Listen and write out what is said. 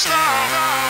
stop.